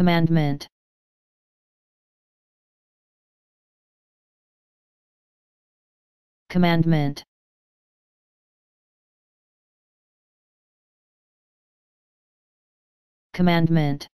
commandment. Commandment. Commandment.